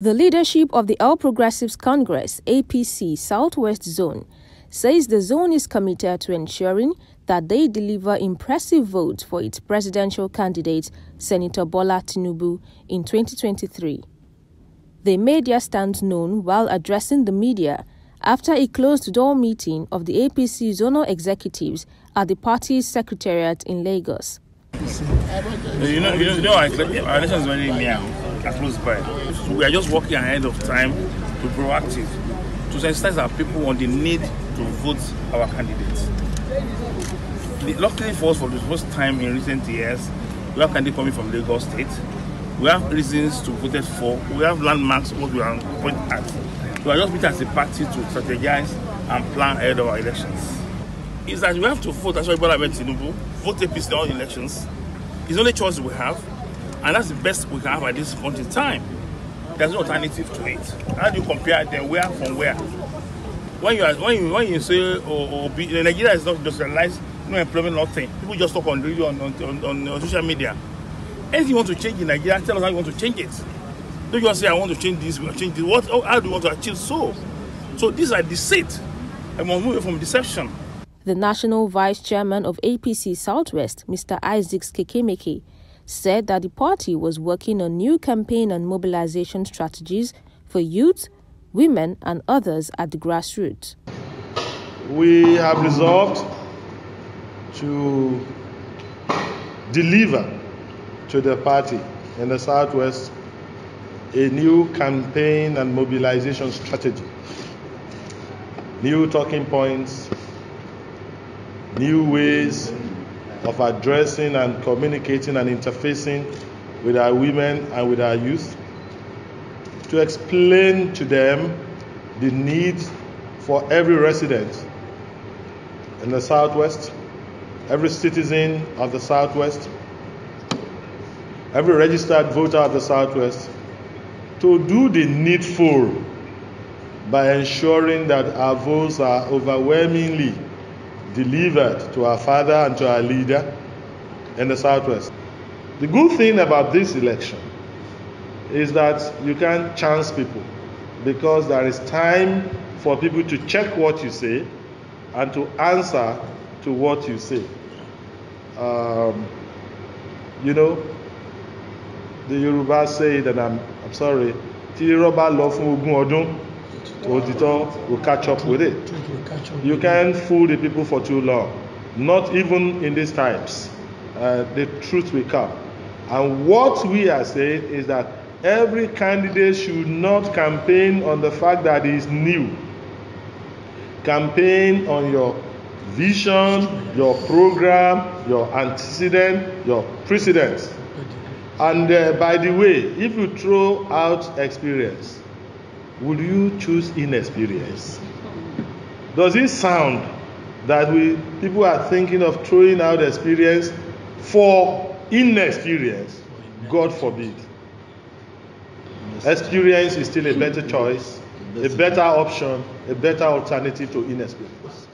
The leadership of the All Progressives Congress (APC) Southwest Zone says the zone is committed to ensuring that they deliver impressive votes for its presidential candidate, Senator Bola Tinubu, in 2023. They made their stance known while addressing the media after a closed-door meeting of the APC zonal executives at the party's secretariat in Lagos. You know, you know, very near are close by. We are just working ahead of time to proactive, to sensitize our people on the need to vote our candidates. The, luckily for us, for the first time in recent years, we have candidates coming from Lagos State. We have reasons to vote for. We have landmarks what we are pointing at. We are just meeting as a party to strategize and plan ahead of our elections. Is that we have to vote. That's why Bola Tinubu vote APC in all elections. It's the only choice we have. And that's the best we can have at this point in time. There's no alternative to it. How do you compare them where from where? When you when you when you say oh, oh Nigeria is not industrialized, no employment, nothing. People just talk on radio on, on, on, on social media. Anything you want to change in Nigeria, tell us how you want to change it. Don't just say I want to change this, change this. What how do you want to achieve so? So these are deceit. And we'll move away from deception. The National Vice Chairman of APC Southwest, Mr. Isaacs Kekemeke, said that the party was working on new campaign and mobilization strategies for youth, women, and others at the grassroots. We have resolved to deliver to the party in the Southwest a new campaign and mobilization strategy, new talking points, new ways of addressing and communicating and interfacing with our women and with our youth, to explain to them the need for every resident in the Southwest, every citizen of the Southwest, every registered voter of the Southwest to do the needful by ensuring that our votes are overwhelmingly delivered to our father and to our leader in the Southwest. The good thing about this election is that you can't chance people because there is time for people to check what you say and to answer to what you say. Um, you know, the Yoruba say that I'm, I'm sorry, rọ́bà lọ fún Odito will catch up with it. You can't fool the people for too long. Not even in these times. Uh, the truth will come. And what we are saying is that every candidate should not campaign on the fact that he is new. Campaign on your vision, your program, your antecedent, your precedents. And uh, by the way, if you throw out experience, would you choose inexperience? Does it sound that we people are thinking of throwing out experience for inexperience? God forbid. Experience is still a better choice, a better option, a better alternative to inexperience.